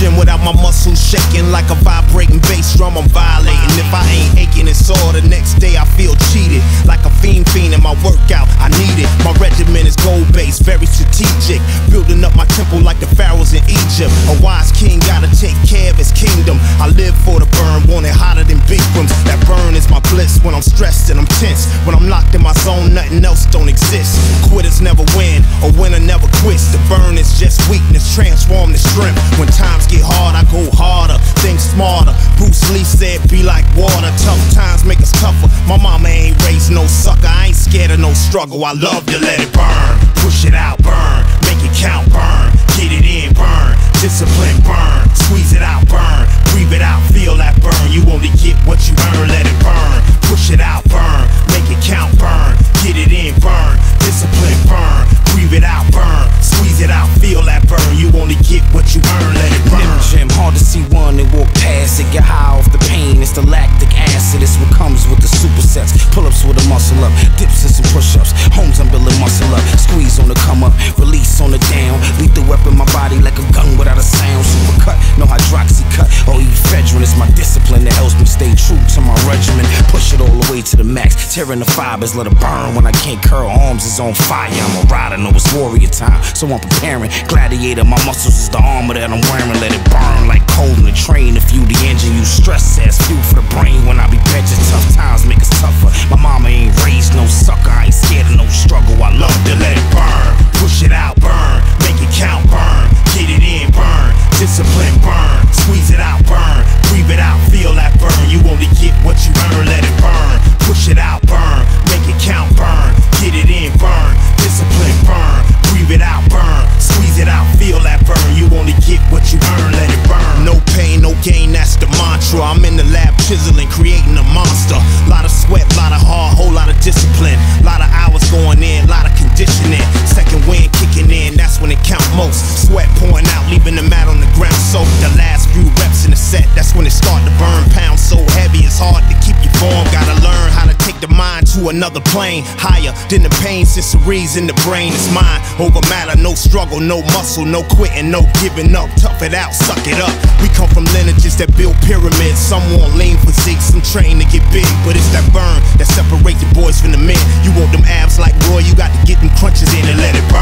gym without my muscles shaking like a vibrating bass drum. I'm violating. If I ain't aching, it's sore. The next day I feel cheated. Like a fiend fiend in my workout. I need it. My regimen is gold based, very strategic. Building up my temple like the pharaohs in Egypt. A wise king gotta take care of his kingdom. I live for the burn, want it hotter than Bikrams. That burn is my bliss when I'm stressed and I'm tense. When I'm locked in my zone, nothing else don't exist. Quitters never win, a winner weakness, transform to strength. When times get hard, I go harder, think smarter. Bruce Lee said, be like water. Tough times make us tougher. My mama ain't raised no sucker. I ain't scared of no struggle. I love to let it burn. Push it out, burn. Lactic acid. It's what comes with the supersets. Pull ups with a muscle up, dips and some push ups. Homes, I'm building muscle up. Squeeze on the come up, release on the down. Leave Lethal weapon, my body like a gun without a sound. Super cut, no hydroxy cut. Or ephedrine, it's my discipline that helps me stay true to my regimen. Push it all the way to the max. Tearing the fibers, let it burn when I can't curl. Arms is on fire. I'm a rider, know it's warrior time. So I'm preparing. Gladiator, my muscles is the armor that I'm wearing. Let it burn most. Sweat pouring out, leaving the mat on the ground soaked. The last few reps in the set, that's when it start to burn. Pounds so heavy, it's hard to keep your form. Gotta learn how to take the mind to another plane. Higher than the pain, since the reason the brain is mine. Over matter, no struggle, no muscle, no quitting, no giving up. Tough it out, suck it up. We come from lineages that build pyramids. Some want lean physique, some train to get big. But it's that burn that separate the boys from the men. You want them abs like Roy, you got to get them crunches in and let it burn.